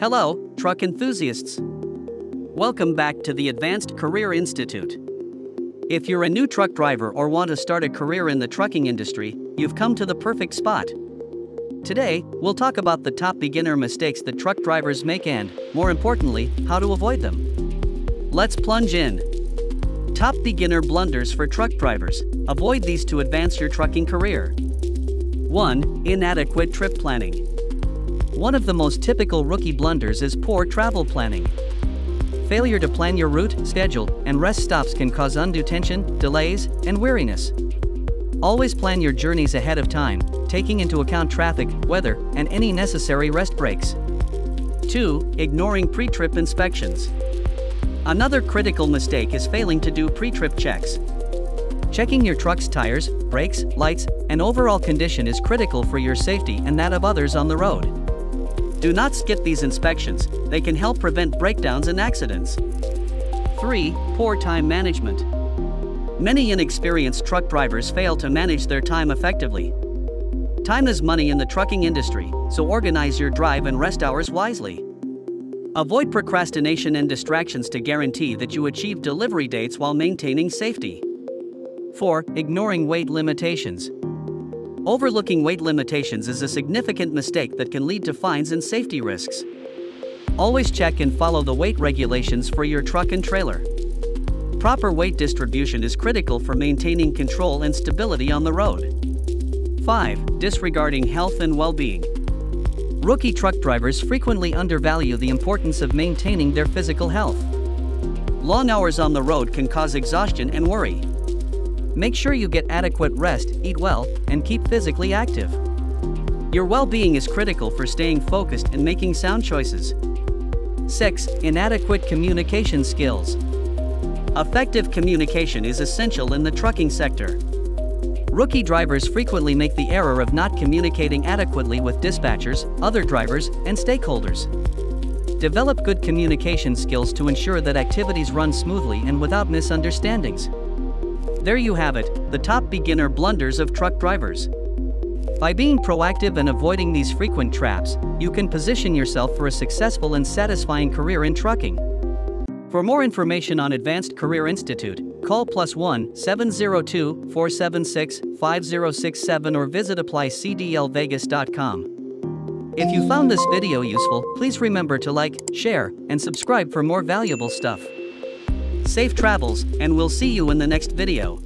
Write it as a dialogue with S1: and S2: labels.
S1: Hello, truck enthusiasts. Welcome back to the Advanced Career Institute. If you're a new truck driver or want to start a career in the trucking industry, you've come to the perfect spot. Today, we'll talk about the top beginner mistakes that truck drivers make and, more importantly, how to avoid them. Let's plunge in. Top beginner blunders for truck drivers. Avoid these to advance your trucking career. 1. Inadequate trip planning. One of the most typical rookie blunders is poor travel planning. Failure to plan your route, schedule, and rest stops can cause undue tension, delays, and weariness. Always plan your journeys ahead of time, taking into account traffic, weather, and any necessary rest breaks. 2. Ignoring pre trip inspections. Another critical mistake is failing to do pre trip checks. Checking your truck's tires, brakes, lights, and overall condition is critical for your safety and that of others on the road. Do not skip these inspections, they can help prevent breakdowns and accidents. 3. Poor time management. Many inexperienced truck drivers fail to manage their time effectively. Time is money in the trucking industry, so organize your drive and rest hours wisely. Avoid procrastination and distractions to guarantee that you achieve delivery dates while maintaining safety. 4. Ignoring weight limitations. Overlooking weight limitations is a significant mistake that can lead to fines and safety risks. Always check and follow the weight regulations for your truck and trailer. Proper weight distribution is critical for maintaining control and stability on the road. 5. Disregarding health and well being. Rookie truck drivers frequently undervalue the importance of maintaining their physical health. Long hours on the road can cause exhaustion and worry. Make sure you get adequate rest, eat well, and keep physically active. Your well being is critical for staying focused and making sound choices. 6. Inadequate communication skills. Effective communication is essential in the trucking sector. Rookie drivers frequently make the error of not communicating adequately with dispatchers, other drivers, and stakeholders. Develop good communication skills to ensure that activities run smoothly and without misunderstandings. There you have it, the top beginner blunders of truck drivers. By being proactive and avoiding these frequent traps, you can position yourself for a successful and satisfying career in trucking. For more information on Advanced Career Institute, call plus 1 702 476 5067 or visit applycdlvegas.com. If you found this video useful, please remember to like, share, and subscribe for more valuable stuff. Safe travels, and we'll see you in the next video.